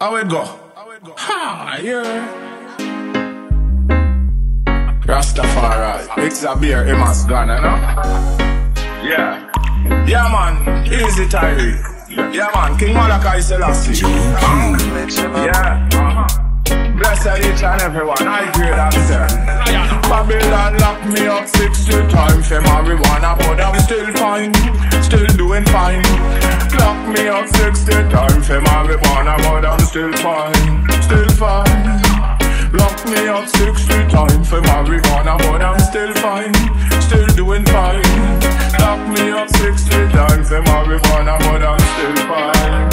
How we go? Ha, yeah. Rastafari, it's a beer, it must gone, you know? Yeah. Yeah, man, easy Tyree. Yeah, man, King Malachi Selassie. Yeah, uh-huh. Bless each and everyone, I hear that say Babylon locked me up 60 times for marijuana But I'm still fine, still doing fine Lock me up 60 times for marijuana But I'm still fine, still fine. Lock me up 60 times for marijuana But I'm still fine, still doing fine. Lock me up 60 times for marijuana But I'm still fine.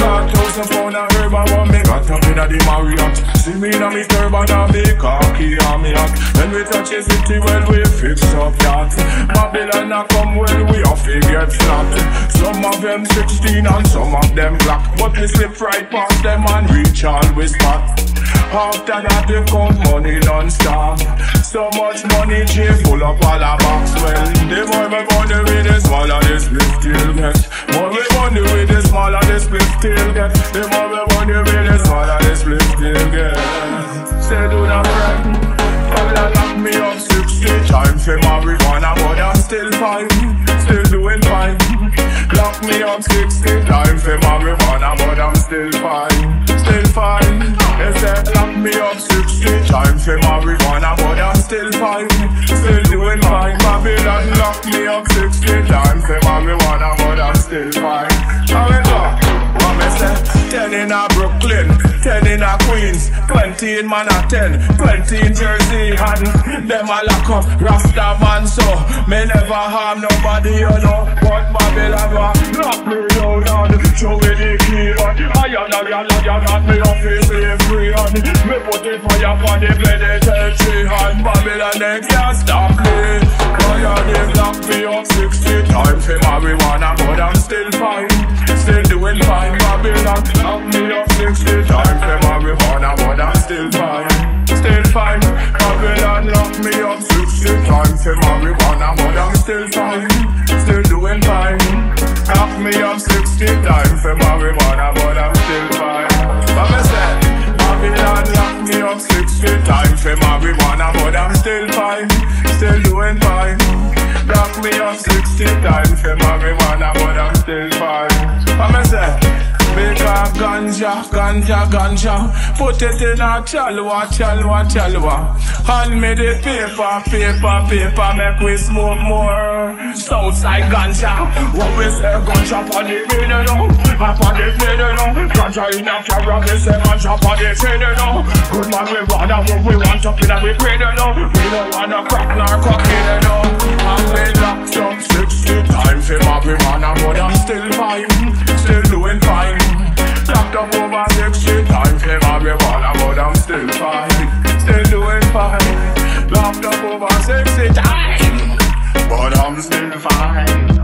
Got thousand pound of herb I want me got up inna the Marriott. See me inna me turban and me cocky and me hat When we touch the city well we fix up that Babylon a come well we to get flat Some of them 16 and some of them black. But we slip right past them and reach all we spot. After that they count money non-stop. So much money J full up all a box. Well, the more we money with the smaller this split still get More we money with the smaller this split still get The more we money with the smaller this split still get Say do not still fine, still doing fine. Lock me up 60 times for marijuana But I'm still fine, still fine They say lock me up 60 times for marijuana But I'm still fine, still doing fine Babylon lock me up 60 times for marijuana But I'm still fine 10 in a Brooklyn, 10 in a Queens 20 in Manhattan, 20 in Jersey And them a lock up Rasta man so Me never harm nobody you know. But Babylon want lock me down and Show me the key. On I am I am not, I not Me off is free. On Me put the fire on the penitentiary And Babylon they can't stop me. Why are they lock me up 60 times. For marijuana But I'm still fine, still doing fine Babylon lock me up 60 times for marijuana But I'm still fine, still fine Babylon lock me up 60 times for marijuana But I'm still fine, still doing fine Lock me up 60 times for marijuana But I'm still fine What me say? Babylon lock me up 60 times for marijuana But I'm still fine, still doing fine Lock me up 60 times for marijuana But I'm still fine What me say? A ganja, ganja, ganja. Put it in a chalwa, chalwa, chalwa. Hand me the paper, paper, paper Make we smoke more. Southside ganja. What we say ganja on the radio now Up on the radio now Ganja in a camera We say ganja on the radio now Good man we wanna what we want up in a we radio now We don't wanna crack nor cocaine over 60 times But I'm still fine